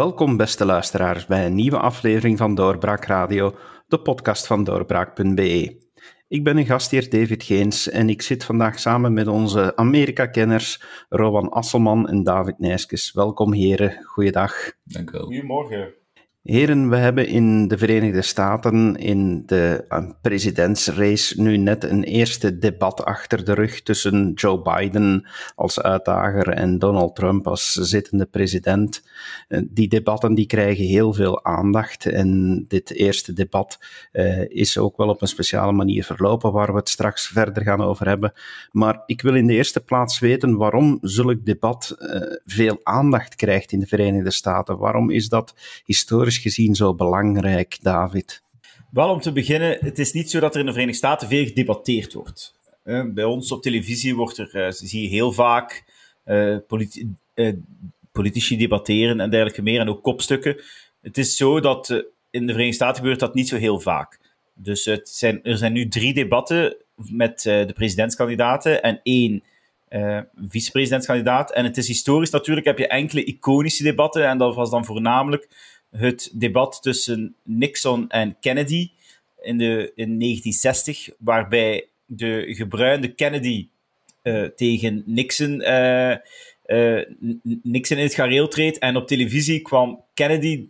Welkom, beste luisteraars, bij een nieuwe aflevering van Doorbraak Radio, de podcast van doorbraak.be. Ik ben een gastheer David Geens en ik zit vandaag samen met onze Amerika-kenners Rowan Asselman en David Nijskes. Welkom, heren. Goeiedag. Dank u wel. Goedemorgen. Heren, we hebben in de Verenigde Staten in de presidentsrace nu net een eerste debat achter de rug tussen Joe Biden als uitdager en Donald Trump als zittende president. Uh, die debatten die krijgen heel veel aandacht en dit eerste debat uh, is ook wel op een speciale manier verlopen waar we het straks verder gaan over hebben. Maar ik wil in de eerste plaats weten waarom zulk debat veel aandacht krijgt in de Verenigde Staten. Waarom is dat historisch gezien zo belangrijk, David? Wel, om te beginnen, het is niet zo dat er in de Verenigde Staten veel gedebatteerd wordt. bij ons op televisie wordt er, uh, zie je heel vaak politi uh, politici debatteren en dergelijke meer, en ook kopstukken. Het is zo dat in de Verenigde Staten gebeurt dat niet zo heel vaak. Dus het zijn, er zijn nu drie debatten met de presidentskandidaten en één vicepresidentskandidaat. En het is historisch natuurlijk, heb je enkele iconische debatten. En dat was dan voornamelijk het debat tussen Nixon en Kennedy in, de, in 1960, waarbij de gebruinde Kennedy uh, tegen Nixon, uh, uh, Nixon in het gareel treedt. En op televisie kwam Kennedy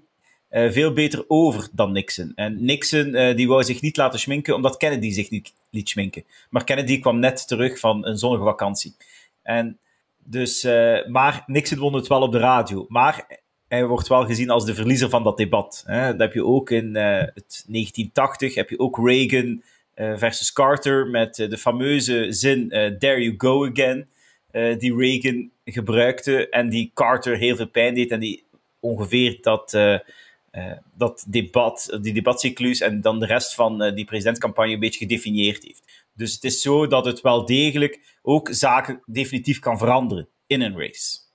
veel beter over dan Nixon. En Nixon die wou zich niet laten schminken, omdat Kennedy zich niet liet schminken. Maar Kennedy kwam net terug van een zonnige vakantie. En dus, maar Nixon won het wel op de radio. Maar hij wordt wel gezien als de verliezer van dat debat. Hè. Dat heb je ook in uh, het 1980, heb je ook Reagan uh, versus Carter met uh, de fameuze zin There you go again, die Reagan gebruikte en die Carter heel veel pijn deed en die ongeveer dat, dat debat, die debatcyclus en dan de rest van die presidentscampagne een beetje gedefinieerd heeft. Dus het is zo dat het wel degelijk ook zaken definitief kan veranderen in een race.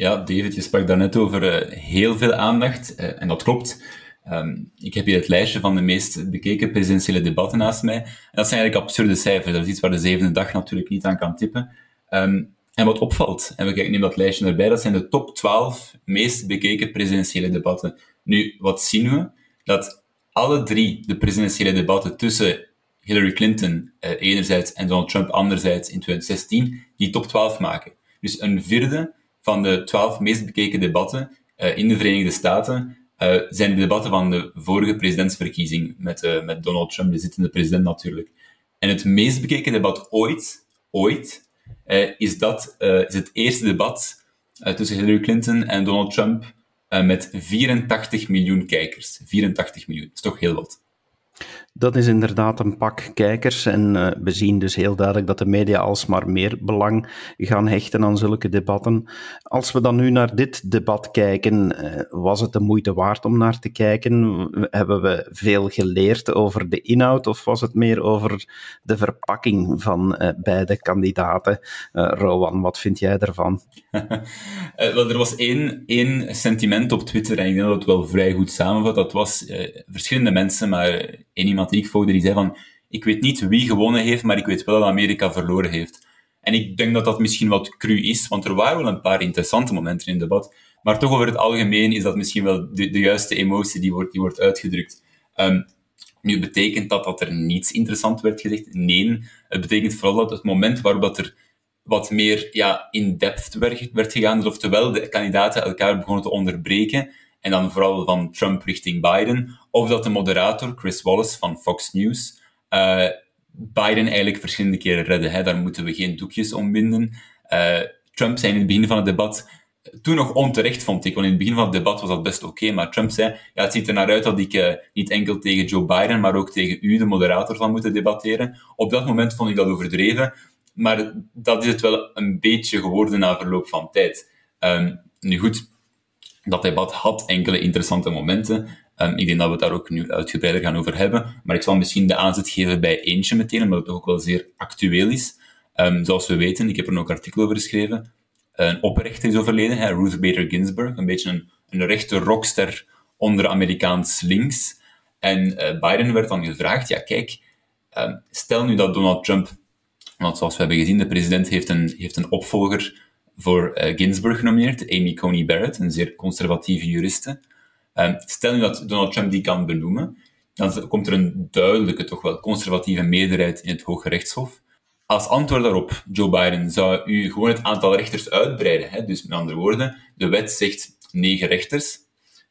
Ja, David, je sprak daarnet over uh, heel veel aandacht, uh, en dat klopt. Um, ik heb hier het lijstje van de meest bekeken presidentiële debatten naast mij. En dat zijn eigenlijk absurde cijfers. Dat is iets waar de zevende dag natuurlijk niet aan kan tippen. Um, en wat opvalt, en we kijken nu dat lijstje erbij, dat zijn de top 12 meest bekeken presidentiële debatten. Nu, wat zien we? Dat alle drie de presidentiële debatten tussen Hillary Clinton uh, enerzijds en Donald Trump anderzijds in 2016 die top 12 maken. Dus een vierde van de twaalf meest bekeken debatten uh, in de Verenigde Staten uh, zijn de debatten van de vorige presidentsverkiezing met, uh, met Donald Trump, de zittende president natuurlijk. En het meest bekeken debat ooit, ooit, is, dat, is het eerste debat tussen Hillary Clinton en Donald Trump met 84 miljoen kijkers. 84 miljoen, dat is toch heel wat. Dat is inderdaad een pak kijkers en uh, we zien dus heel duidelijk dat de media alsmaar meer belang gaan hechten aan zulke debatten. Als we dan nu naar dit debat kijken, uh, was het de moeite waard om naar te kijken? Hebben we veel geleerd over de inhoud of was het meer over de verpakking van uh, beide kandidaten? Rowan, wat vind jij ervan? wel, er was één, één sentiment op Twitter en ik denk dat het wel vrij goed samenvat. Dat was verschillende mensen, maar één iemand die ik volgde, die zei van, ik weet niet wie gewonnen heeft, maar ik weet wel dat Amerika verloren heeft. En ik denk dat dat misschien wat cru is, want er waren wel een paar interessante momenten in het debat. Maar toch over het algemeen is dat misschien wel de, juiste emotie die wordt, die wordt uitgedrukt. Um, nu, betekent dat dat er niets interessant werd gezegd? Nee. Het betekent vooral dat het moment waarop dat er wat meer ja, in-depth werd, werd gegaan, dus oftewel de kandidaten elkaar begonnen te onderbreken, en dan vooral van Trump richting Biden, of dat de moderator, Chris Wallace van Fox News, uh, Biden eigenlijk verschillende keren redde. Hè. Daar moeten we geen doekjes om binden. Uh, Trump zei in het begin van het debat, toen nog onterecht vond ik, want in het begin van het debat was dat best oké, maar Trump zei, ja, het ziet er naar uit dat ik uh, niet enkel tegen Joe Biden, maar ook tegen u, de moderator, zal moeten debatteren. Op dat moment vond ik dat overdreven, maar dat is het wel een beetje geworden na verloop van tijd. Um, nu goed, dat debat had enkele interessante momenten. Um, ik denk dat we het daar ook nu uitgebreider gaan over hebben. Maar ik zal misschien de aanzet geven bij eentje meteen, omdat het ook wel zeer actueel is. Um, zoals we weten, ik heb er ook artikel over geschreven. Een oprechter is overleden, hè, Ruth Bader Ginsburg. Een beetje een, een rechte rockster onder Amerikaans links. En uh, Biden werd dan gevraagd, ja kijk, um, stel nu dat Donald Trump, want zoals we hebben gezien, de president heeft een, heeft een opvolger voor uh, Ginsburg genomineerd, Amy Coney Barrett, een zeer conservatieve juriste. Um, stel nu dat Donald Trump die kan benoemen, dan komt er een duidelijke, toch wel conservatieve meerderheid in het Hoge Rechtshof. Als antwoord daarop, Joe Biden, zou u gewoon het aantal rechters uitbreiden. Hè? Dus met andere woorden, de wet zegt negen rechters.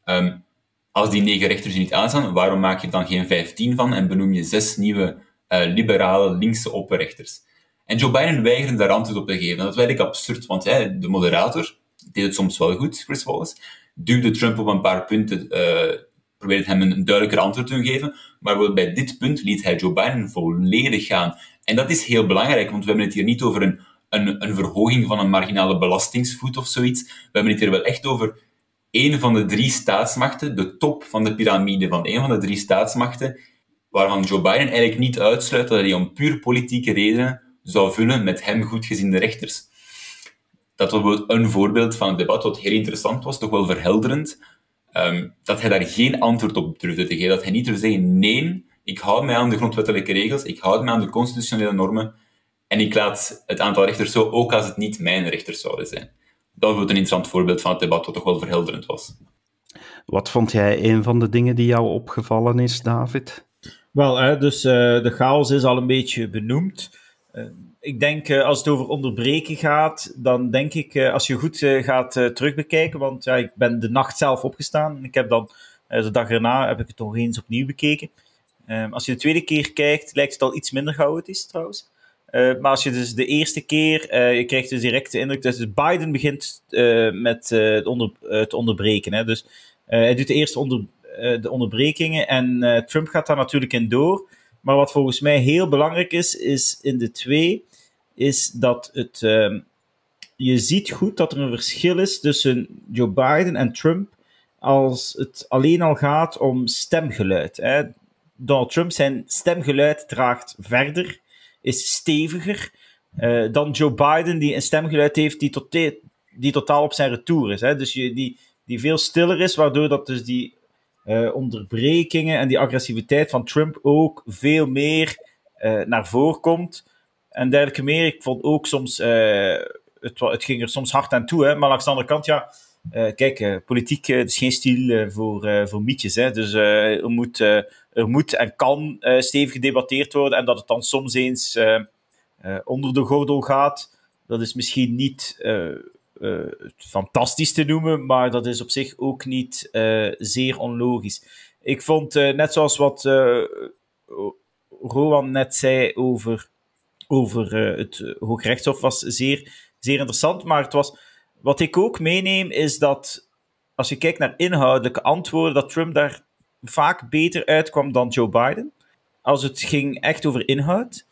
Um, als die negen rechters er niet aanstaan, waarom maak je dan geen vijftien van en benoem je zes nieuwe uh, liberale linkse opperrechters? En Joe Biden weigerde daar antwoord op te geven. Dat is eigenlijk absurd, want hè, de moderator deed het soms wel goed, Chris Wallace, duwde Trump op een paar punten, uh, probeerde hem een duidelijker antwoord te geven, maar bij dit punt liet hij Joe Biden volledig gaan. En dat is heel belangrijk, want we hebben het hier niet over een, een, een verhoging van een marginale belastingsvoet of zoiets. We hebben het hier wel echt over een van de drie staatsmachten, de top van de piramide van een van de drie staatsmachten, waarvan Joe Biden eigenlijk niet uitsluit dat hij om puur politieke redenen zou vullen met hem goedgeziende rechters. Dat was een voorbeeld van een debat wat heel interessant was, toch wel verhelderend, ehm, dat hij daar geen antwoord op durfde te geven. Dat hij niet durfde zeggen, nee, ik hou mij aan de grondwettelijke regels, ik houd mij aan de constitutionele normen, en ik laat het aantal rechters zo, ook als het niet mijn rechters zouden zijn dat wordt een interessant voorbeeld van het debat, wat toch wel verhelderend was. Wat vond jij een van de dingen die jou opgevallen is, David? Wel, hè, dus uh, de chaos is al een beetje benoemd. Uh, ik denk, uh, als het over onderbreken gaat, dan denk ik, als je goed gaat terugbekijken, want ja, ik ben de nacht zelf opgestaan en ik heb dan, de dag erna, heb ik het nog eens opnieuw bekeken. als je de tweede keer kijkt, lijkt het al iets minder chaotisch trouwens. Maar als je dus de eerste keer, je krijgt dus direct de indruk dat dus Biden begint met het onderbreken. Dus hij doet onder, de onderbrekingen en Trump gaat daar natuurlijk in door. Maar wat volgens mij heel belangrijk is, is in de twee, is dat het, ehm, je ziet goed dat er een verschil is tussen Joe Biden en Trump als het alleen al gaat om stemgeluid. Hè. Donald Trump zijn stemgeluid draagt verder is steviger uh, dan Joe Biden, die een stemgeluid heeft die, die totaal op zijn retour is. Hè? Dus je, die, die veel stiller is, waardoor dat dus die uh, onderbrekingen en die agressiviteit van Trump ook veel meer uh, naar voren komt. En dergelijke meer. Ik vond ook soms, het, het ging er soms hard aan toe, hè? maar langs de andere kant, ja. kijk, politiek is geen stiel voor, voor mietjes. Hè? Dus er moet er moet en kan stevig gedebatteerd worden en dat het dan soms eens onder de gordel gaat, dat is misschien niet fantastisch te noemen, maar dat is op zich ook niet zeer onlogisch. Ik vond, net zoals wat Rowan net zei over, over het Hoogrechtshof, was zeer, zeer interessant, maar het was, wat ik ook meeneem is dat als je kijkt naar inhoudelijke antwoorden, dat Trump daar vaak beter uitkwam dan Joe Biden. Als het ging echt over inhoud.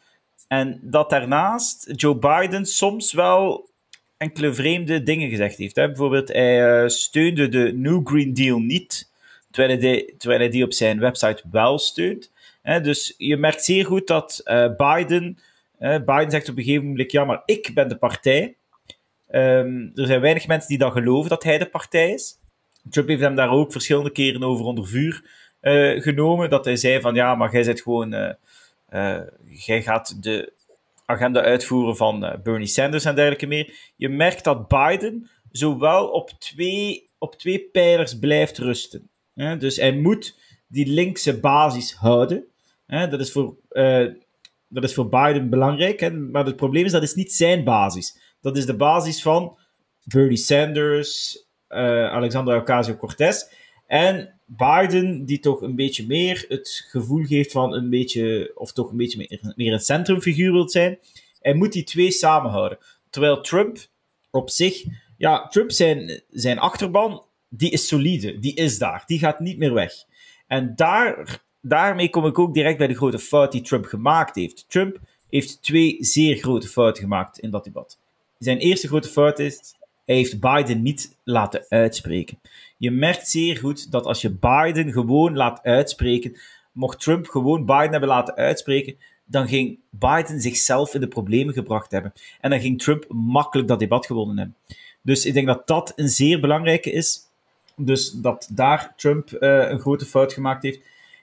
En dat daarnaast Joe Biden soms wel enkele vreemde dingen gezegd heeft. Hè. Bijvoorbeeld, hij uh, steunde de New Green Deal niet, terwijl hij, terwijl hij die op zijn website wel steunt. Hè. Dus je merkt zeer goed dat uh, Biden, Biden zegt op een gegeven moment, ja, maar ik ben de partij. Um, er zijn weinig mensen die dan geloven dat hij de partij is. Trump heeft hem daar ook verschillende keren over onder vuur uh, genomen. Dat hij zei van ja, maar jij zit gewoon. Jij gaat de agenda uitvoeren van Bernie Sanders en dergelijke meer. Je merkt dat Biden zowel op twee, op twee pijlers blijft rusten. Dus hij moet die linkse basis houden. Dat, is voor, dat is voor Biden belangrijk. Maar het probleem is dat is niet zijn basis. Dat is de basis van Bernie Sanders, uh, Alexander Ocasio-Cortez. En Biden, die toch een beetje meer het gevoel geeft van een beetje, of toch een beetje meer, meer een centrumfiguur wilt zijn. Hij moet die twee samenhouden. Terwijl Trump op zich, ja, Trump zijn, zijn achterban, die is solide, die is daar, die gaat niet meer weg. En daar, daarmee kom ik ook direct bij de grote fout die Trump gemaakt heeft. Trump heeft twee zeer grote fouten gemaakt in dat debat. Zijn eerste grote fout is, hij heeft Biden niet laten uitspreken. Je merkt zeer goed dat als je Biden gewoon laat uitspreken, mocht Trump gewoon Biden hebben laten uitspreken, dan ging Biden zichzelf in de problemen gebracht hebben. En dan ging Trump makkelijk dat debat gewonnen hebben. Dus ik denk dat dat een zeer belangrijke is. Dus dat daar Trump uh, een grote fout gemaakt heeft.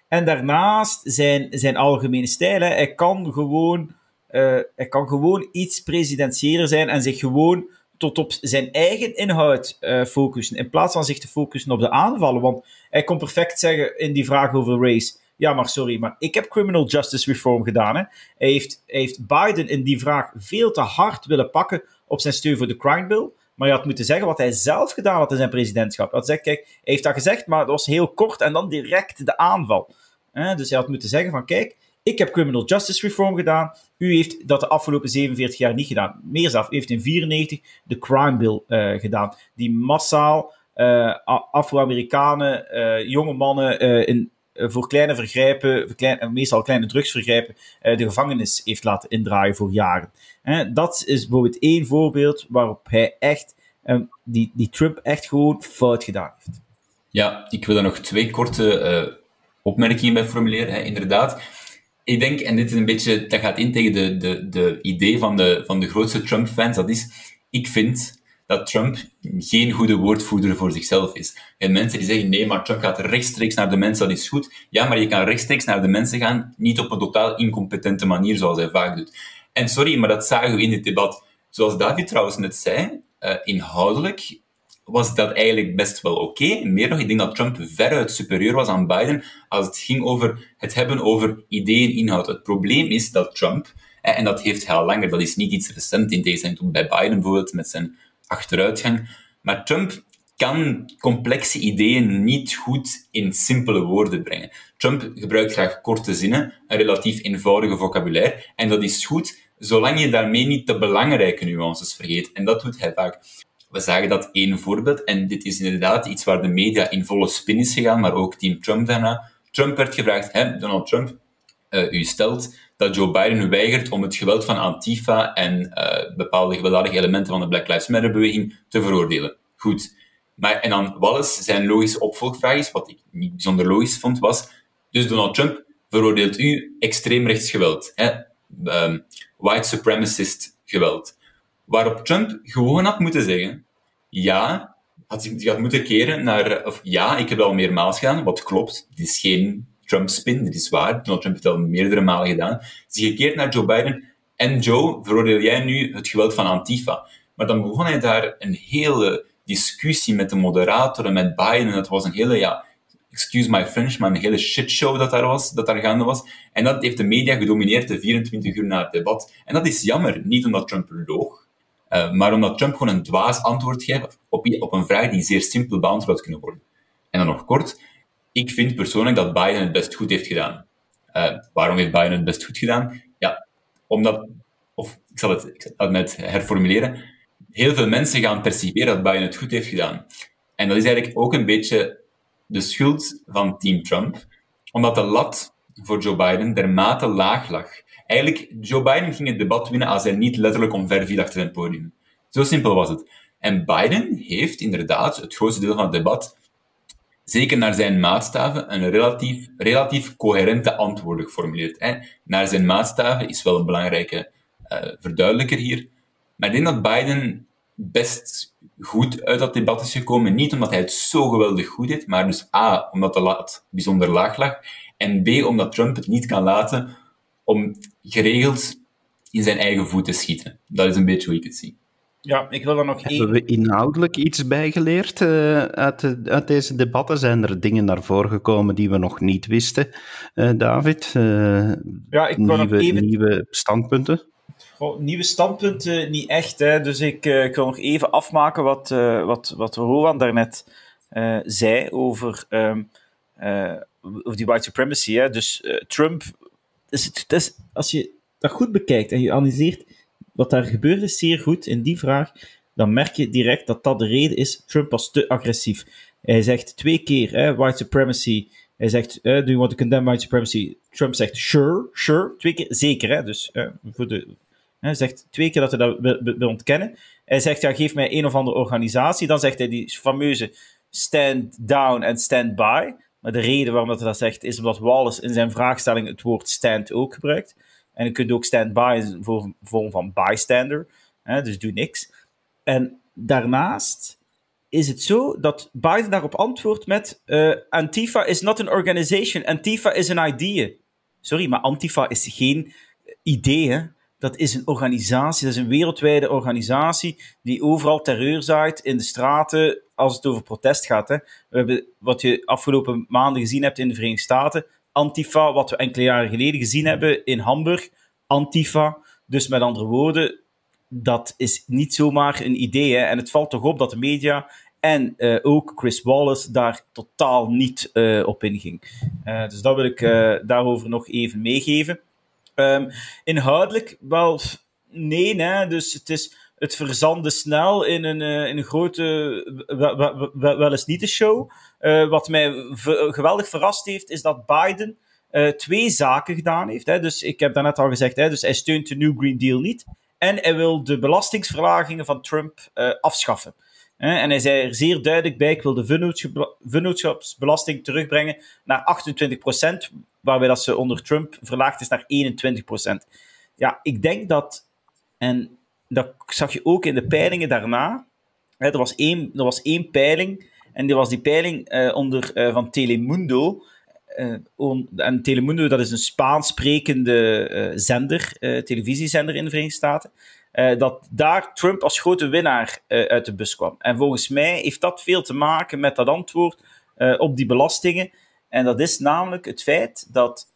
En daarnaast zijn, zijn algemene stijl. Hij kan gewoon, uh, hij kan gewoon iets presidentieler zijn en zich gewoon tot op zijn eigen inhoud uh, focussen, in plaats van zich te focussen op de aanvallen. Want hij kon perfect zeggen in die vraag over race, ja, maar sorry, maar ik heb criminal justice reform gedaan. Hè. Hij, heeft, heeft Biden in die vraag veel te hard willen pakken op zijn steun voor de crime bill. Maar je had moeten zeggen wat hij zelf gedaan had in zijn presidentschap. Hij had gezegd, kijk, hij heeft dat gezegd, maar dat was heel kort en dan direct de aanval. Dus hij had moeten zeggen van, kijk, ik heb criminal justice reform gedaan. U heeft dat de afgelopen 47 jaar niet gedaan. Meer zelf, u heeft in 94 de crime bill uh, gedaan. Die massaal uh, Afro-Amerikanen, uh, jonge mannen in, voor kleine vergrijpen, meestal kleine drugsvergrijpen, de gevangenis heeft laten indraaien voor jaren. dat is bijvoorbeeld één voorbeeld waarop hij echt, die, die Trump echt gewoon fout gedaan heeft. Ja, ik wil daar nog twee korte opmerkingen bij formuleren. Hè. Inderdaad, ik denk, en dit is een beetje, dat gaat in tegen de, de, de idee van de, van de grootste Trump-fans, dat is, ik vind dat Trump geen goede woordvoerder voor zichzelf is. En mensen die zeggen, nee, maar Trump gaat rechtstreeks naar de mensen, dat is goed. Ja, maar je kan rechtstreeks naar de mensen gaan, niet op een totaal incompetente manier, zoals hij vaak doet. En sorry, maar dat zagen we in dit debat. Zoals David trouwens net zei, uh, inhoudelijk was dat eigenlijk best wel oké. Meer nog, ik denk dat Trump veruit superieur was aan Biden als het ging over het hebben over ideeën, inhoud. Het probleem is dat Trump, en dat heeft hij al langer, dat is niet iets recent in tegenstelling tot bij Biden bijvoorbeeld met zijn achteruitgang, maar Trump kan complexe ideeën niet goed in simpele woorden brengen. Trump gebruikt graag korte zinnen, een relatief eenvoudige vocabulaire, en dat is goed, zolang je daarmee niet de belangrijke nuances vergeet. En dat doet hij vaak. We zagen dat één voorbeeld, en dit is inderdaad iets waar de media in volle spin is gegaan, maar ook team Trump daarna. Trump werd gevraagd, hè, Donald Trump, uh, u stelt dat Joe Biden weigert om het geweld van Antifa en uh, bepaalde gewelddadige elementen van de Black Lives Matter-beweging te veroordelen. Goed. Maar, en dan Wallace, zijn logische opvolgvraag is, wat ik niet bijzonder logisch vond, was, dus Donald Trump veroordeelt u extreemrechts geweld, hè? Um, white supremacist geweld. Waarop Trump gewoon had moeten zeggen, ja, had zich had moeten keren naar, of ja, ik heb al meermaals gedaan, wat klopt, dit is geen Trump-spin, dit is waar, Donald Trump heeft het al meerdere malen gedaan, zich gekeerd naar Joe Biden, en Joe, veroordeel jij nu het geweld van Antifa? Maar dan begon hij daar een hele discussie met de moderator en met Biden, en dat was een hele, ja, excuse my French, maar een hele shitshow dat daar was, dat daar gaande was. En dat heeft de media gedomineerd de 24 uur na het debat. En dat is jammer, niet omdat Trump loog, uh, maar omdat Trump gewoon een dwaas antwoord geeft op, op een vraag die zeer simpel beantwoord kunnen worden. En dan nog kort, ik vind persoonlijk dat Biden het best goed heeft gedaan. Uh, waarom heeft Biden het best goed gedaan? Ja, omdat, of ik zal het, ik zal het net herformuleren, heel veel mensen gaan perciberen dat Biden het goed heeft gedaan. En dat is eigenlijk ook een beetje de schuld van Team Trump, omdat de lat voor Joe Biden dermate laag lag Eigenlijk, Joe Biden ging het debat winnen als hij niet letterlijk omver viel achter het podium. Zo simpel was het. En Biden heeft inderdaad het grootste deel van het debat, zeker naar zijn maatstaven, een relatief, relatief coherente antwoorden geformuleerd. Hè. Naar zijn maatstaven is wel een belangrijke uh, verduidelijker hier. Maar ik denk dat Biden best goed uit dat debat is gekomen. Niet omdat hij het zo geweldig goed deed, maar dus A, omdat de lat bijzonder laag lag. En B, omdat Trump het niet kan laten om geregeld in zijn eigen voet te schieten. Dat is een beetje hoe ik het zie. Ja, ik wil er nog Hebben we inhoudelijk iets bijgeleerd uh, uit, uit, deze debatten? Zijn er dingen naar voren gekomen die we nog niet wisten, uh, David? Uh, ja, ik nieuwe, nog even... nieuwe standpunten? Nieuwe standpunten niet echt. Hè. Dus ik, ik wil nog even afmaken wat, wat, wat Rowan daarnet zei over, um, over die white supremacy. Hè. Dus Trump dus is, als je dat goed bekijkt en je analyseert wat daar gebeurt is zeer goed in die vraag, dan merk je direct dat dat de reden is. Trump was te agressief. Hij zegt twee keer hè, white supremacy. Hij zegt, do you want to condemn white supremacy? Trump zegt, sure, sure. Twee keer, zeker. Hè, dus voor de, hij zegt twee keer dat hij dat wil, ontkennen. Hij zegt, ja, geef mij een of andere organisatie. Dan zegt hij die fameuze stand down and stand by. Maar de reden waarom dat hij dat zegt, is omdat Wallace in zijn vraagstelling het woord stand ook gebruikt. En je kunt ook stand by in de vorm van bystander. Hè, dus doe niks. En daarnaast is het zo dat Biden daarop antwoordt met uh, Antifa is not an organization, Antifa is an idea. Sorry, maar Antifa is geen idee. Dat is een organisatie, dat is een wereldwijde organisatie die overal terreur zaait in de straten als het over protest gaat. Hè. We hebben wat je afgelopen maanden gezien hebt in de Verenigde Staten, Antifa, wat we enkele jaren geleden gezien hebben in Hamburg, Antifa. Dus met andere woorden, dat is niet zomaar een idee. En het valt toch op dat de media en uh, ook Chris Wallace daar totaal niet uh, op inging. Uh, dus dat wil ik daarover nog even meegeven. Um, inhoudelijk, wel, nee, hè. Dus het is het verzande snel in een, in een grote, wel, wel, niet de show. wat mij geweldig verrast heeft, is dat Biden twee zaken gedaan heeft. Hè. Dus ik heb daarnet al gezegd, hè, dus hij steunt de New Green Deal niet. En hij wil de belastingsverlagingen van Trump afschaffen. En hij zei er zeer duidelijk bij, ik wil de vennootschapsbelasting terugbrengen naar 28%, waarbij dat ze onder Trump verlaagd is naar 21%. Ja, ik denk dat, en dat zag je ook in de peilingen daarna, hè, er, was één, er was één peiling, en die was die peiling uh, onder, uh, van Telemundo, on, en Telemundo, dat is een Spaans sprekende zender, televisiezender in de Verenigde Staten. Dat daar Trump als grote winnaar uit de bus kwam. En volgens mij heeft dat veel te maken met dat antwoord op die belastingen. En dat is namelijk het feit dat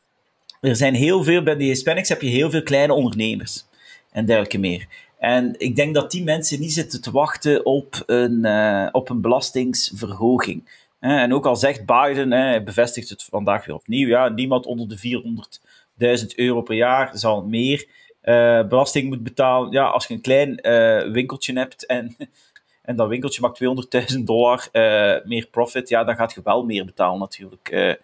er zijn heel veel, bij de Hispanics heb je heel veel kleine ondernemers en dergelijke meer. En ik denk dat die mensen niet zitten te wachten op een, op een belastingsverhoging. En ook al zegt Biden, hij bevestigt het vandaag weer opnieuw, ja, niemand onder de 400.000 euro per jaar zal meer uh, belasting moet betalen. Ja, als je een klein uh, winkeltje hebt en, en dat winkeltje maakt 200.000 dollar uh, meer profit, ja, dan gaat je wel meer betalen natuurlijk.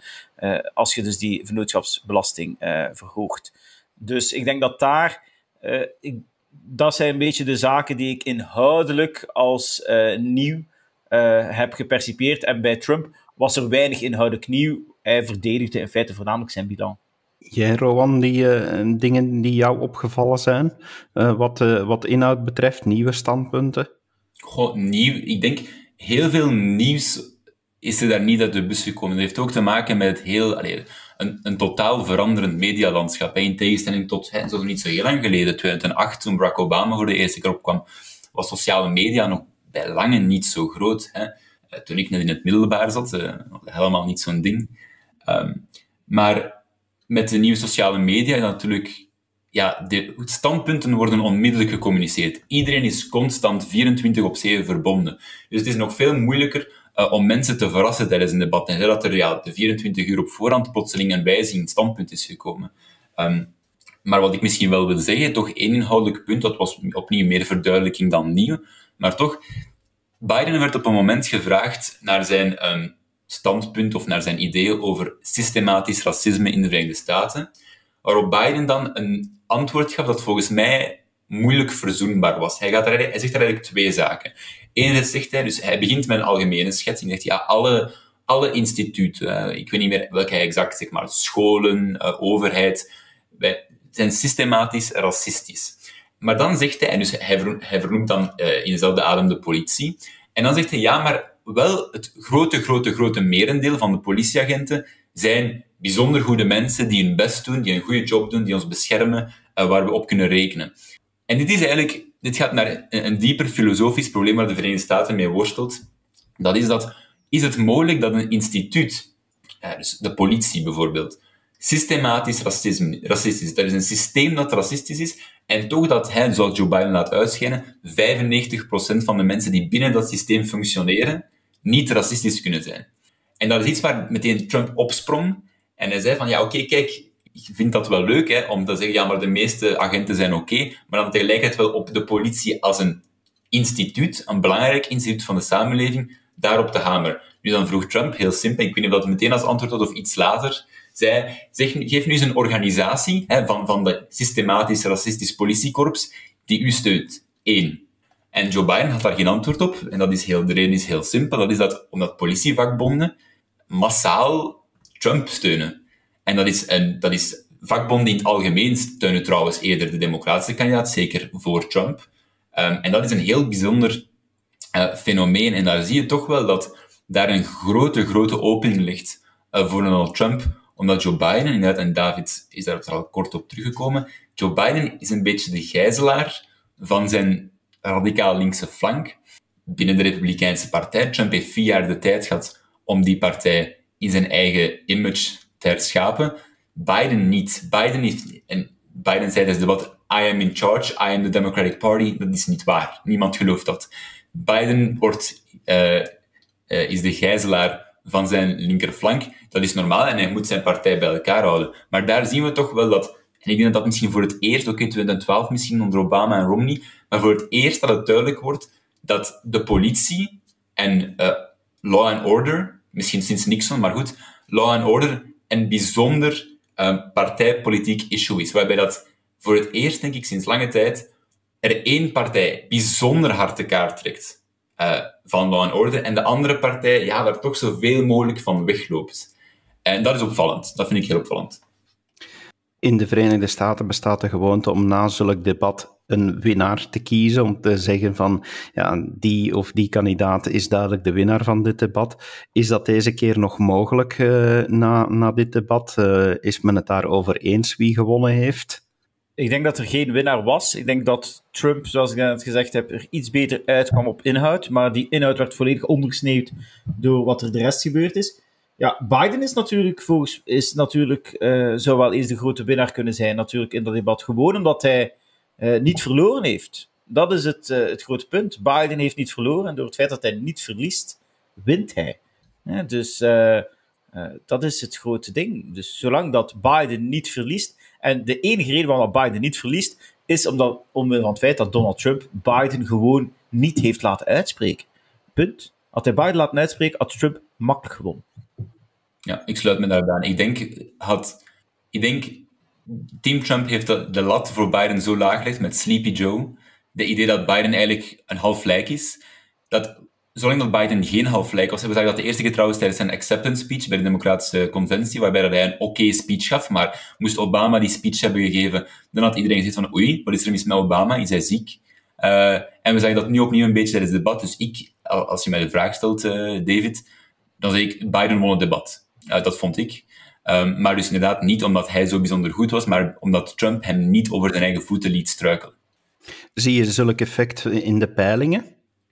als je dus die vennootschapsbelasting verhoogt. Dus ik denk dat daar. Ik, dat zijn een beetje de zaken die ik inhoudelijk als nieuw heb gepercipieerd. En bij Trump was er weinig inhoudelijk nieuw. Hij verdedigde in feite voornamelijk zijn bilan. Jij, Rowan, die dingen die jou opgevallen zijn, wat, wat inhoud betreft, nieuwe standpunten? Goh, nieuw. Ik denk, heel veel nieuws is er daar niet uit de bus gekomen. Dat heeft ook te maken met heel, allez, een, een totaal veranderend medialandschap. In tegenstelling tot, hè, zo niet zo heel lang geleden, 2008, toen Barack Obama voor de eerste keer opkwam, was sociale media nog bij lange niet zo groot. Hè. Toen ik net in het middelbaar zat, helemaal niet zo'n ding. Um, maar met de nieuwe sociale media natuurlijk, ja, de standpunten worden onmiddellijk gecommuniceerd. Iedereen is constant 24 op 7 verbonden. Dus het is nog veel moeilijker uh, om mensen te verrassen tijdens een debat. En dat er ja, de 24 uur op voorhand plotseling een wijziging standpunt is gekomen. Um, maar wat ik misschien wel wil zeggen, toch één inhoudelijk punt, dat was opnieuw meer verduidelijking dan nieuw, maar toch, Biden werd op een moment gevraagd naar zijn um, standpunt of naar zijn ideeën over systematisch racisme in de Verenigde Staten, waarop Biden dan een antwoord gaf dat volgens mij moeilijk verzoenbaar was. Hij, gaat er, hij zegt er eigenlijk twee zaken. Enerzijds zegt hij, dus hij begint met een algemene schetsing, zegt ja, alle, alle instituten, eh, ik weet niet meer welke hij exact zegt, maar scholen, uh, overheid, zijn systematisch racistisch. Maar dan zegt hij, en dus hij, hij vernoemt dan uh, in dezelfde adem de politie, en dan zegt hij, ja, maar wel het grote, grote, grote merendeel van de politieagenten zijn bijzonder goede mensen die hun best doen, die een goede job doen, die ons beschermen, uh, waar we op kunnen rekenen. En dit is eigenlijk, dit gaat naar een, dieper filosofisch probleem waar de Verenigde Staten mee worstelt. Dat is dat, is het mogelijk dat een instituut, uh, dus de politie bijvoorbeeld, systematisch racistisch is. Dat is een systeem dat racistisch is, en toch dat hij, zoals Joe Biden laat uitschijnen, 95% van de mensen die binnen dat systeem functioneren, niet racistisch kunnen zijn. En dat is iets waar meteen Trump opsprong. En hij zei van, ja, oké, kijk, ik vind dat wel leuk, hè, om te zeggen, ja, maar de meeste agenten zijn oké, maar dan tegelijkertijd wel op de politie als een instituut, een belangrijk instituut van de samenleving, daarop te hameren. Nu dan vroeg Trump, heel simpel, ik weet niet of dat meteen als antwoord had of iets later, zei, zeg, geef nu eens een organisatie hè, van, van de systematisch racistisch politiekorps die u steunt. Eén. En Joe Biden had daar geen antwoord op. En dat is heel, de reden is heel simpel. Dat is dat omdat politievakbonden massaal Trump steunen. En dat is, en dat is vakbonden in het algemeen steunen trouwens eerder de democratische kandidaat, zeker voor Trump. Um, en dat is een heel bijzonder uh, fenomeen. En daar zie je toch wel dat daar een grote, grote opening ligt uh, voor Donald Trump Omdat Joe Biden, inderdaad, en David is daar al kort op teruggekomen, Joe Biden is een beetje de gijzelaar van zijn radicaal linkse flank binnen de Republikeinse Partij. Trump heeft vier jaar de tijd gehad om die partij in zijn eigen image te herschapen. Biden niet. Biden heeft, en Biden zei tijdens debat, I am in charge, I am the Democratic Party. Dat is niet waar. Niemand gelooft dat. Biden wordt, uh, uh, is de gijzelaar van zijn linkerflank. Dat is normaal en hij moet zijn partij bij elkaar houden. Maar daar zien we toch wel dat, en ik denk dat dat misschien voor het eerst, ook in 2012 misschien onder Obama en Romney, maar voor het eerst dat het duidelijk wordt dat de politie en uh, law and order, misschien sinds Nixon, maar goed, law and order een bijzonder um, partijpolitiek issue is. Waarbij dat voor het eerst, denk ik, sinds lange tijd er één partij bijzonder hard de kaart trekt uh, van law and order en de andere partij ja, daar toch zoveel mogelijk van wegloopt. En dat is opvallend. Dat vind ik heel opvallend. In de Verenigde Staten bestaat de gewoonte om na zulk debat een winnaar te kiezen, om te zeggen van ja, die of die kandidaat is duidelijk de winnaar van dit debat. Is dat deze keer nog mogelijk uh, na, na dit debat? Uh, is men het daarover eens wie gewonnen heeft? Ik denk dat er geen winnaar was. Ik denk dat Trump, zoals ik net gezegd heb, er iets beter uitkwam op inhoud, maar die inhoud werd volledig ondergesneeuwd door wat er de rest gebeurd is. Ja, Biden is natuurlijk, volgens, is natuurlijk uh, zou wel eens de grote winnaar kunnen zijn natuurlijk in dat debat. Gewoon omdat hij uh, niet verloren heeft. Dat is het, uh, het grote punt. Biden heeft niet verloren en door het feit dat hij niet verliest, wint hij. Dus dat is het grote ding. Dus zolang dat Biden niet verliest, en de enige reden waarom Biden niet verliest, is omdat, omwille van het feit dat Donald Trump Biden gewoon niet heeft laten uitspreken. Punt. Had hij Biden laten uitspreken, had Trump makkelijk gewonnen. Ja, ik sluit me daarbij aan. Ik denk, had, ik denk Team Trump heeft de, lat voor Biden zo laag gelegd met Sleepy Joe. De idee dat Biden eigenlijk een half lijk is. Dat zolang dat Biden geen half lijk was, we zagen dat de eerste keer trouwens tijdens zijn acceptance speech bij de Democratische Conventie, waarbij hij een oké okay speech gaf, maar moest Obama die speech hebben gegeven, dan had iedereen gezegd van oei, wat is er mis met Obama? Is hij ziek? Uh, en we zagen dat nu opnieuw een beetje tijdens het debat. Dus ik, als je mij de vraag stelt, uh, David, dan zeg ik, Biden won het debat. Uh, dat vond ik. Um, maar dus inderdaad niet omdat hij zo bijzonder goed was, maar omdat Trump hem niet over zijn eigen voeten liet struikelen. Zie je zulk effect in de peilingen?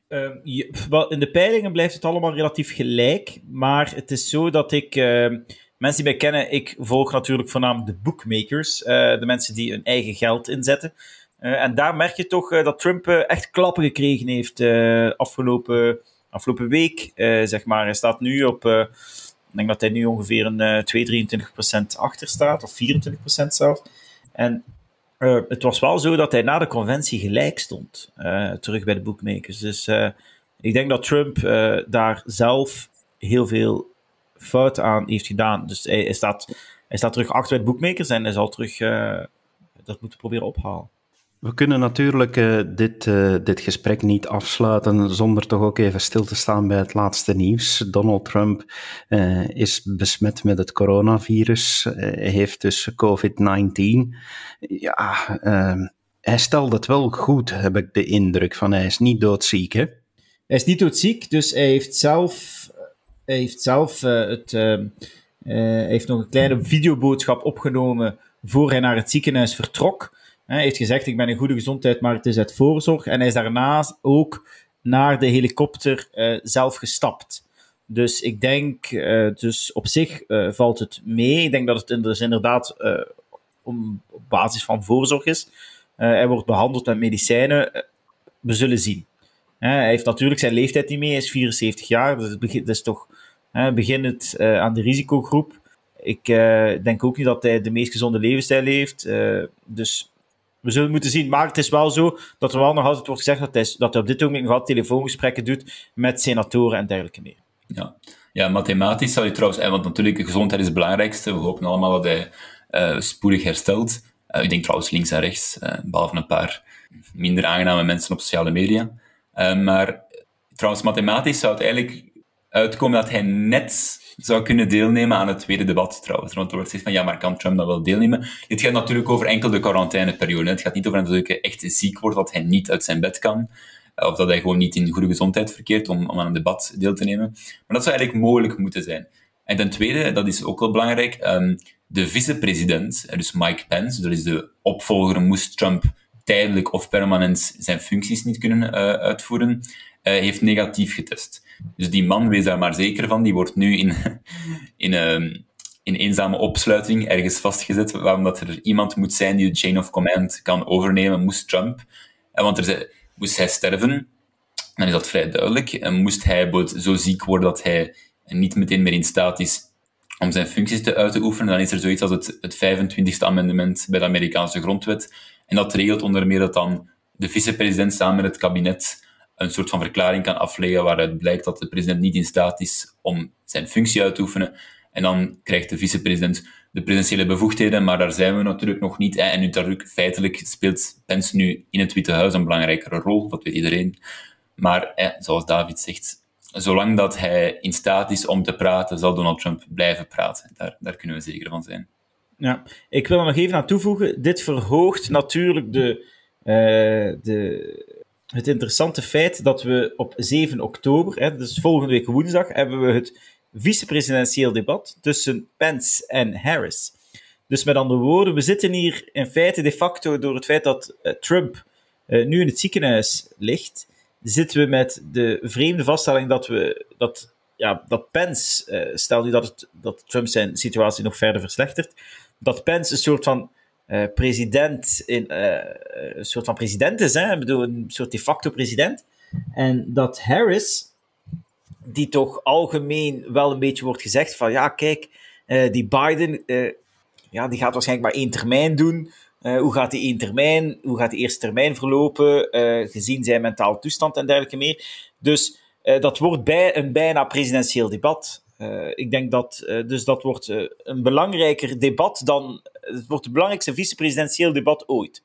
Uh, je, wel, in de peilingen blijft het allemaal relatief gelijk, maar het is zo dat ik... Uh, mensen die mij kennen, ik volg natuurlijk voornamelijk de bookmakers, uh, de mensen die hun eigen geld inzetten. Uh, en daar merk je toch dat Trump echt klappen gekregen heeft afgelopen, afgelopen week, zeg maar. Hij staat nu op ik denk dat hij nu ongeveer een uh, 2, 23% achter staat, of 24% zelfs. En uh, het was wel zo dat hij na de conventie gelijk stond, uh, terug bij de bookmakers. Dus ik denk dat Trump daar zelf heel veel fout aan heeft gedaan. Dus hij, hij, staat, hij staat terug achter bij de bookmakers en hij zal terug dat moeten proberen ophalen. We kunnen natuurlijk uh, dit, uh, dit gesprek niet afsluiten zonder toch ook even stil te staan bij het laatste nieuws. Donald Trump uh, is besmet met het coronavirus, heeft dus COVID-19. Ja, hij stelt het wel goed, heb ik de indruk van. Hij is niet doodziek, hè? Hij is niet doodziek, dus hij heeft zelf, hij heeft zelf het, hij heeft nog een kleine videoboodschap opgenomen voor hij naar het ziekenhuis vertrok. Hij heeft gezegd, ik ben in goede gezondheid, maar het is uit voorzorg. En hij is daarna ook naar de helikopter uh, zelf gestapt. Dus ik denk, uh, dus op zich uh, valt het mee. Ik denk dat het dus inderdaad om, op basis van voorzorg is. hij wordt behandeld met medicijnen. we zullen zien. hij heeft natuurlijk zijn leeftijd niet mee, hij is 74 jaar. Dus het dus toch begin het aan de risicogroep. Ik denk ook niet dat hij de meest gezonde levensstijl heeft. dus we zullen moeten zien. Maar het is wel zo dat er wel nog altijd wordt gezegd dat hij, dat hij op dit moment nog altijd telefoongesprekken doet met senatoren en dergelijke meer. Ja. ja, mathematisch zou je trouwens, want natuurlijk gezondheid is het belangrijkste. We hopen allemaal dat hij uh, spoedig herstelt. Uh, ik denk trouwens links en rechts, behalve een paar minder aangename mensen op sociale media. maar trouwens, mathematisch zou het eigenlijk uitkomen dat hij net zou kunnen deelnemen aan het tweede debat trouwens. Want er wordt gezegd van, ja, maar kan Trump dan wel deelnemen? Het gaat natuurlijk over enkel de quarantaineperiode. Het gaat niet over dat hij echt ziek wordt, dat hij niet uit zijn bed kan. Eh, of dat hij gewoon niet in goede gezondheid verkeert om, aan een debat deel te nemen. Maar dat zou eigenlijk mogelijk moeten zijn. En ten tweede, dat is ook wel belangrijk, um, de vicepresident, dus Mike Pence, dat is de opvolger, moest Trump tijdelijk of permanent zijn functies niet kunnen uh, uitvoeren, uh, heeft negatief getest. Dus die man, wees daar maar zeker van, die wordt nu in, in, uh, in eenzame opsluiting ergens vastgezet, waarom dat er iemand moet zijn die de chain of command kan overnemen, moest Trump. En want er, moest hij sterven, dan is dat vrij duidelijk. En moest hij zo ziek worden dat hij niet meteen meer in staat is om zijn functies te uit te oefenen, dan is er zoiets als het, het 25e amendement bij de Amerikaanse grondwet. En dat regelt onder meer dat dan de vicepresident samen met het kabinet een soort van verklaring kan afleggen waaruit blijkt dat de president niet in staat is om zijn functie uit te oefenen. En dan krijgt de vicepresident de presidentiële bevoegdheden, maar daar zijn we natuurlijk nog niet. En natuurlijk, feitelijk speelt Pence nu in het Witte Huis een belangrijkere rol, dat weet iedereen. Maar zoals David zegt, zolang dat hij in staat is om te praten, zal Donald Trump blijven praten. Daar, daar kunnen we zeker van zijn. Ja, ik wil er nog even aan toevoegen. Dit verhoogt natuurlijk de, uh, de, het interessante feit dat we op 7 oktober, hè, dus volgende week woensdag, hebben we het vicepresidentieel debat tussen Pence en Harris. Dus met andere woorden, we zitten hier in feite de facto door het feit dat uh, Trump uh, nu in het ziekenhuis ligt, zitten we met de vreemde vaststelling dat, we, dat, ja, dat Pence, uh, stel nu dat, het, dat Trump zijn situatie nog verder verslechtert, dat Pence een soort van president, in, uh, een soort van president is, hè? Ik bedoel, een soort de facto president. En dat Harris, die toch algemeen wel een beetje wordt gezegd van, ja, kijk, die Biden, ja, die gaat waarschijnlijk maar één termijn doen. Hoe gaat die één termijn, hoe gaat die eerste termijn verlopen, gezien zijn mentale toestand en dergelijke meer. Dus dat wordt bij een bijna presidentieel debat. Ik denk dat, dus dat wordt een belangrijker debat dan, het wordt het belangrijkste vicepresidentieel debat ooit.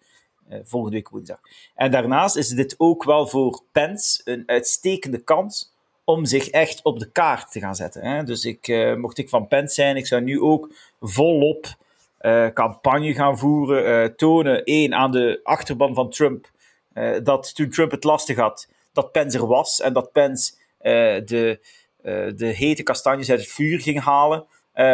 volgende week woensdag. En daarnaast is dit ook wel voor Pence een uitstekende kans om zich echt op de kaart te gaan zetten. Hè? Dus ik, mocht ik van Pence zijn, ik zou nu ook volop campagne gaan voeren. Tonen, één, aan de achterban van Trump, dat toen Trump het lastig had, dat Pence er was en dat Pence de, de hete kastanjes uit het vuur ging halen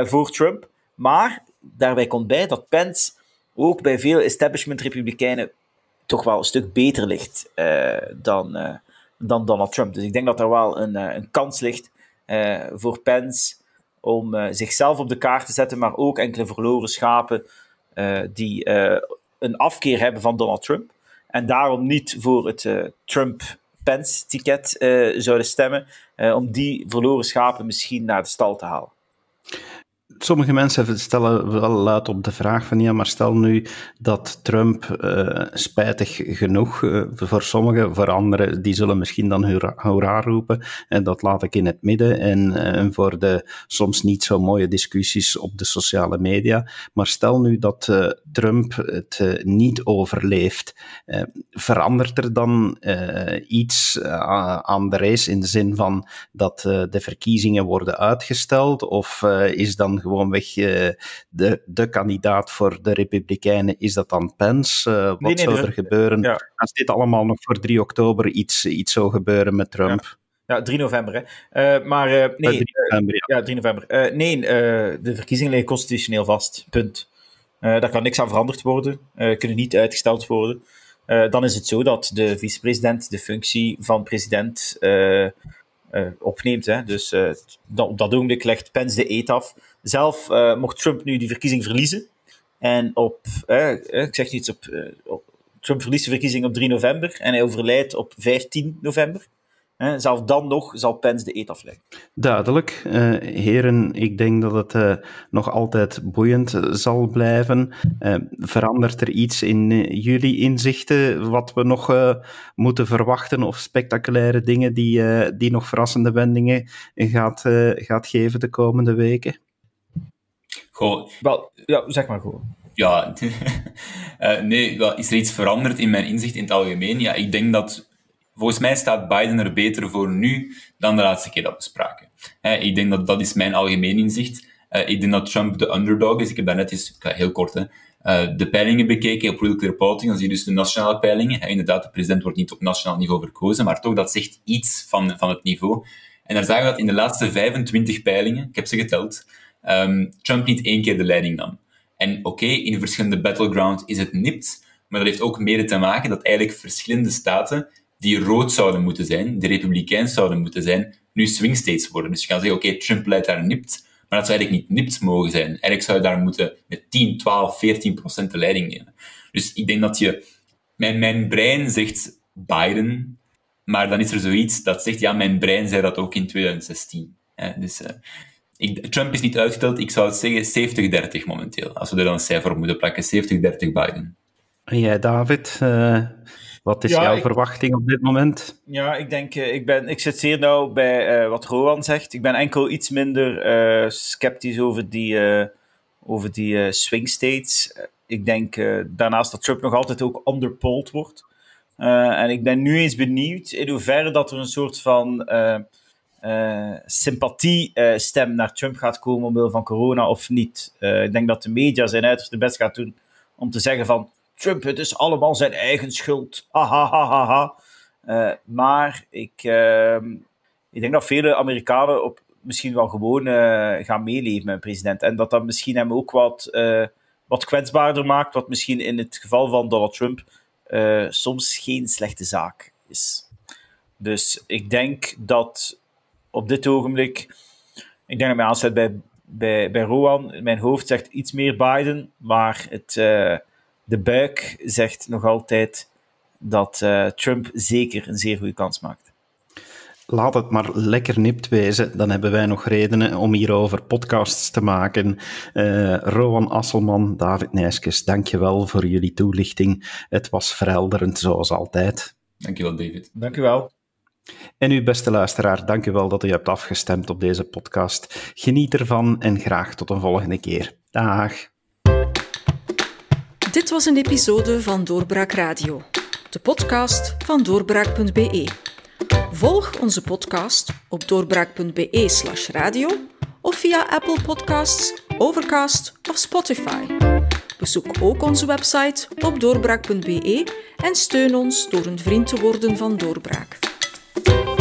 voor Trump. Maar daarbij komt bij dat Pence ook bij veel establishment-republikeinen toch wel een stuk beter ligt dan, dan Donald Trump. Dus ik denk dat er wel een, een kans ligt voor Pence om zichzelf op de kaart te zetten, maar ook enkele verloren schapen die een afkeer hebben van Donald Trump. En daarom niet voor het Trump-Pence-ticket zouden stemmen, om die verloren schapen misschien naar de stal te halen sommige mensen stellen wel luid op de vraag van ja, maar stel nu dat Trump uh, spijtig genoeg, uh, voor sommigen, voor anderen, die zullen misschien dan hoera, roepen. En dat laat ik in het midden. En, voor de soms niet zo mooie discussies op de sociale media. Maar stel nu dat Trump het niet overleeft. verandert er dan iets aan de race in de zin van dat de verkiezingen worden uitgesteld? Of is dan gewoonweg uh, de, de kandidaat voor de Republikeinen, is dat dan Pence? Uh, wat nee, nee, zou er gebeuren ja. als dit allemaal nog voor 3 oktober iets, iets zou gebeuren met Trump? Ja. Ja, 3 november. Hè. Uh, maar uh, nee, 3 november, ja. ja 3 november. Uh, nee, de verkiezingen liggen constitutioneel vast. Punt. daar kan niks aan veranderd worden. kunnen niet uitgesteld worden. dan is het zo dat de vicepresident de functie van president opneemt. Hè. Dus dat, op dat ogenblik legt Pence de eet af. Zelf uh, mocht Trump nu die verkiezing verliezen. En op, uh, ik zeg iets, op, Trump verliest de verkiezing op 3 november en hij overlijdt op 15 november. Zelf dan nog zal Pence de eet afleggen. Duidelijk. Heren, ik denk dat het nog altijd boeiend zal blijven. verandert er iets in jullie inzichten wat we nog moeten verwachten of spectaculaire dingen die, die nog verrassende wendingen gaat, gaat geven de komende weken? Goh. Wel, ja, zeg maar gewoon. Ja, uh, nee, wel, is er iets veranderd in mijn inzicht in het algemeen? Ja, ik denk dat volgens mij staat Biden er beter voor nu dan de laatste keer dat we spraken. Ik denk dat dat is mijn algemeen inzicht. Uh, ik denk dat Trump de underdog is. Ik heb daarnet eens, heel kort, hè, de peilingen bekeken op Real Clear Politics. Dan zie je dus de nationale peilingen. inderdaad, de president wordt niet op nationaal niveau verkozen, maar toch, dat zegt iets van, van het niveau. En daar zagen we dat in de laatste 25 peilingen, ik heb ze geteld, um, Trump niet één keer de leiding nam. En oké, in verschillende battlegrounds is het nipt, maar dat heeft ook mede te maken dat eigenlijk verschillende staten die rood zouden moeten zijn, die republikeins zouden moeten zijn, nu swing states worden. Dus je kan zeggen, oké, Trump leidt daar nipt, maar dat zou eigenlijk niet nipt mogen zijn. Eigenlijk zou je daar moeten met 10, 12, 14 procent de leiding nemen. Dus ik denk dat je... Mijn, mijn brein zegt Biden, maar dan is er zoiets dat zegt, ja, mijn brein zei dat ook in 2016. dus uh, ik, Trump is niet uitgeteld, ik zou het zeggen 70-30 momenteel. Als we er dan een cijfer op moeten plakken, 70-30 Biden. En jij, David, uh, wat is jouw verwachting op dit moment? Ja, ik denk, uh, ik, ben, ik zit zeer nauw bij wat Rowan zegt. Ik ben enkel iets minder sceptisch over die, over die swing states. Ik denk daarnaast dat Trump nog altijd ook underpolled wordt. Uh, en ik ben nu eens benieuwd in hoeverre dat er een soort van uh, uh, sympathiestem naar Trump gaat komen omwille van corona of niet. ik denk dat de media zijn uiterste best gaat doen om te zeggen van Trump, het is allemaal zijn eigen schuld. Ha, maar ik, ehm, ik denk dat vele Amerikanen op, misschien wel gewoon gaan meeleven met een president. En dat dat misschien hem ook wat, wat kwetsbaarder maakt, wat misschien in het geval van Donald Trump soms geen slechte zaak is. Dus ik denk dat op dit ogenblik, ik denk dat mijn aansluit bij, bij, bij Rowan, mijn hoofd zegt iets meer Biden, maar het, uh, de buik zegt nog altijd dat uh, Trump zeker een zeer goede kans maakt. Laat het maar lekker nipt wezen, dan hebben wij nog redenen om hierover podcasts te maken. Uh, Rowan Asselman, David Nijskes, dankjewel voor jullie toelichting. Het was verhelderend, zoals altijd. Dankjewel, David. Dankjewel. En u, beste luisteraar, dankjewel dat u hebt afgestemd op deze podcast. Geniet ervan en graag tot een volgende keer. Dag. Dit was een episode van Doorbraak Radio, de podcast van doorbraak.be. Volg onze podcast op doorbraak.be/slash radio of via Apple Podcasts, Overcast of Spotify. Bezoek ook onze website op doorbraak.be en steun ons door een vriend te worden van Doorbraak. Thank you.